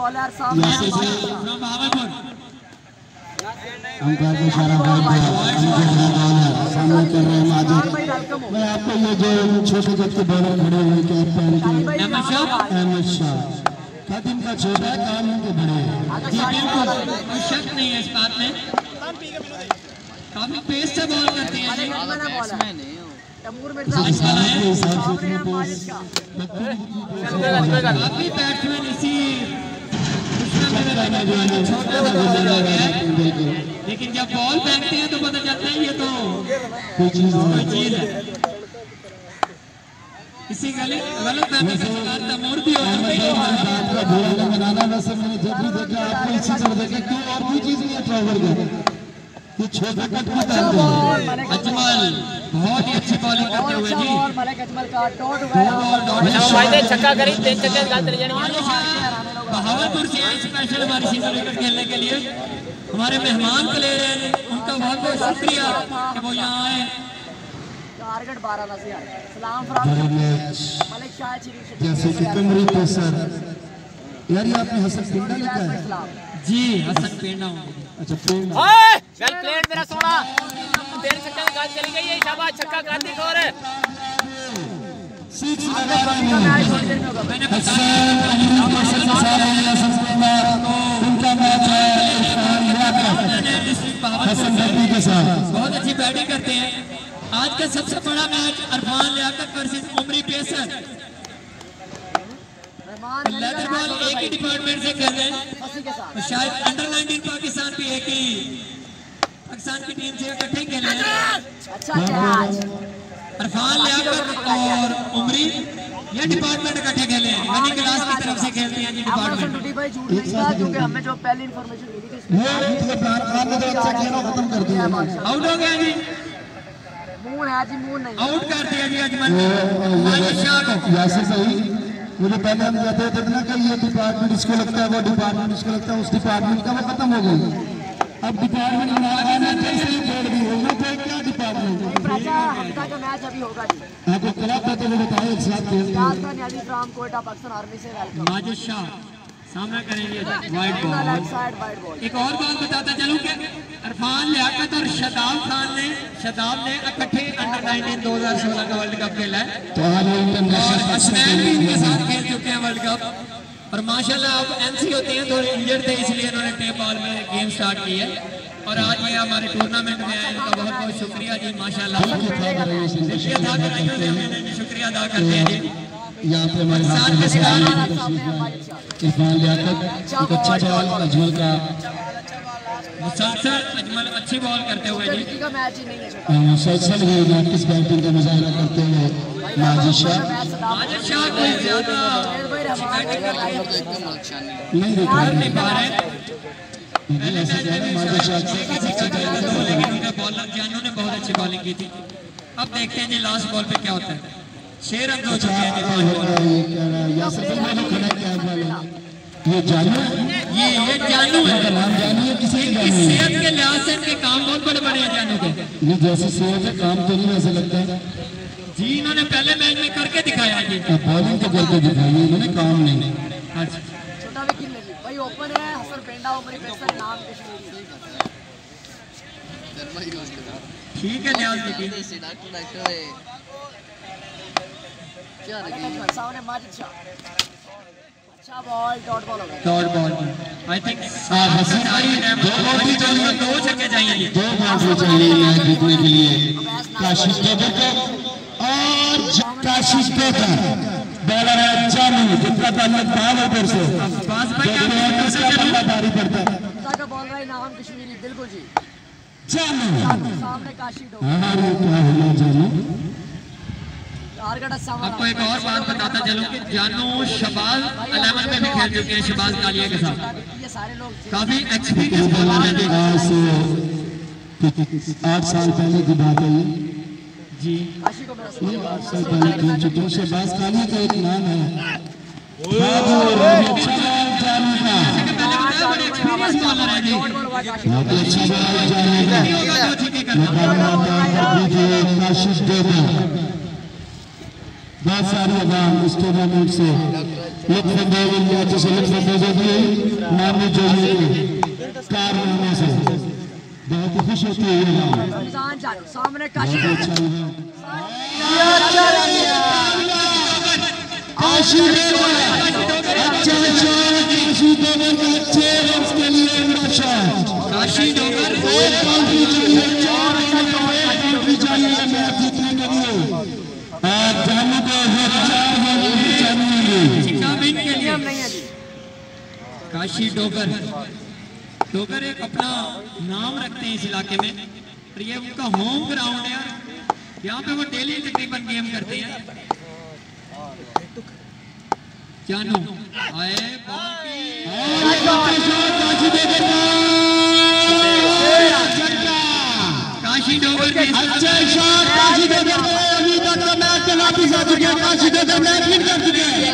Bowler सामने यासिर से from Bahawalpur. Umpire को इशारा कर दिया सामने कर रहे हैं माजिद हो। मैं आपको ये जो छोटे कद के बॉलर खड़े हुए कैप पहन के। अहमद शाह अहमद शाह कद इनका छोटा है काम इनके बड़े हैं? बिल्कुल। कोई शक नहीं है इस बात में। काफ़ी पेस से बॉल करते हैं जी। तमूर मिर्ज़ा है। माजिद काफ़ी बैट्समैन इसी लेकिन जब बॉल फेंकते हैं तो पता चलता है ये तो कोई चीज़ है। इसी गलत तमूर भी हो हैं बनाना वैसे मैंने जब भी देखा आपको इसी तरह देखा क्यों और कोई चीज़ नहीं है ट्रॉवर का ये छोटा कट की डाल और अजमल बहुत ही अच्छी बॉलिंग करते हुए अच्छा जी। और मलिक अजमल का डॉट हुआ है और डॉट अच्छा छक्का करी तीन छक्के गाल चले जानी बहावलपुर से आए स्पेशल हमारी सीज़न क्रिकेट खेलने के लिए। हमारे मेहमान प्लेयर हैं उनका बहुत बहुत शुक्रिया कि वो यहाँ आए। टारगेट 12 नसीहत सलाम जैसे कि कमरी यार ये आपने हसन पिंडा लिखा है? जी हसन पेंडा अच्छा पिंडा। ओए वेल प्लेड मेरा सोना। छक्के गाल चली गई है शाबाश छक्का कर दी और रहे बहुत अच्छी बैटिंग करते हैं। आज का सबसे बड़ा match Arfan Liaquat versus Umri pacer. Leather ball एक ही डिपार्टमेंट से खेल रहे हैं। शायद अंडर 19 पाकिस्तान भी एक ही पाकिस्तान की टीम से इकट्ठे खेले हैं। अच्छा कैच अरफान लियाकत और उमरी ये डिपार्टमेंट इकट्ठे खेले हैं। रनिंग क्लास की तरफ़ से खेलते हैं जी आपको डिपार्टमेंट क्योंकि हमें जो पहली इन्फॉर्मेशन मिली थी इसमें ये प्लान खान ने अच्छा खेला खत्म कर दिया आउट हो गया जी। मून है जी मून नहीं आउट कर दिया जी अजमल यासिर सही। मुझे पहले हम कहते थे ना कि ये डिपार्टमेंट इसको लगता है वो डिपार्टमेंट इसको लगता है उस डिपार्टमेंट का वो खत्म हो गई अब डिपार्टमेंट बनाया ना कैसे छोड़ दी हो ना तो क्या आपको क्लब तो वो बताया एक साथ हैं वेलकम माजिद शाह सामना करेंगे वाइट बॉल एक और बात बताता चलूँ कि अरफान लियाकत और शदाब खान ने शदाब ने इकट्ठे अंडर 19 2016 का वर्ल्ड कप खेला है तो हसनैन भी इनके साथ खेल चुके हैं वर्ल्ड कप और माशाल्लाह अब एमसी होते हैं थोड़े इंजर्ड थे इसलिए इन्होंने टेप बॉल में गेम स्टार्ट की है और आज ये हमारे टूर्नामेंट में आए इनका बहुत बहुत शुक्रिया जी माशाल्लाह। शुक्रिया अदा करते हैं जी। यहाँ पे हमारे है इरफान लियाकत एक अच्छा बॉल अजमल का मुसलसल अजमल अच्छी बॉल करते हुए जी। का मैच ही नहीं है मुसलसल ही बैटिंग का मुजाहरा करते हुए माजिद शाह। माजिद शाह कोई ज़्यादा नहीं देखा रहे। हो ने बहुत अच्छी बॉलिंग की थी अब देखते हैं जी लास्ट बॉल पे क्या होता है छह रन हो चुके हैं ये है जानू ये ये जानू है है है सेहत के लिहाज से इनके काम बहुत बड़े बड़े हैं जानू के। ये जैसे सेहत है काम तो नहीं ऐसा लगता है। जी इन्होंने पहले मैच में करके दिखाया जी बॉलिंग तो करके दिखाई इन्होंने काम नहीं। अच्छा। भाई ओपन है हसन पेंडा उमरी नाम कश्मीरी ठीक है न्याज जी की सामने माजिद शाह अच्छा बॉल डॉट बॉल हो गया। डॉट बॉल आई थिंक हाँ, दो बॉल भी चाहिए। दो छक्के चाहिए। जी दो बाउंड्री चाहिए मैच जीतने के लिए। काशिश टेकर को और काशिश बॉलर है जिनका ताल्लुक भावलपुर से। हैं भारी पड़ता है। पिता का बॉल रहा है नाम कश्मीरी बिल्कुल जी। जानू सामने काशी डो हाँ जानू टारगेट सामने आपको एक और बात बताता चलूँ कि जानू शबाज अलेवन में भी खेल चुके हैं शबाज कालिया के साथ। लोग काफ़ी एक्सपीरियंस बॉलर है। आठ साल पहले की बात है जी। ये शहबाज काली का एक नाम है। है जी अच्छा बहुत सारी इस टूर्नामेंट से। लुत्फ अंदाज जैसे लुत्फ अंदाज गए नाम कारनामे से। बहुत ही खुश होती है जान सामने काशी अच्छा काशी अच्छा अच्छा काशी अच्छे है काशी डोगर डोगर एक अपना नाम रखते हैं इस इलाके में। और ये उनका होम ग्राउंड है यहाँ पे वो डेली तकरीबन गेम करते हैं। जानू आए काशी डोगर अच्छा शॉट काशी ने अभी तक तो मैच के वापिस आ चुके हैं काशी देवर मैच विन कर चुके हैं।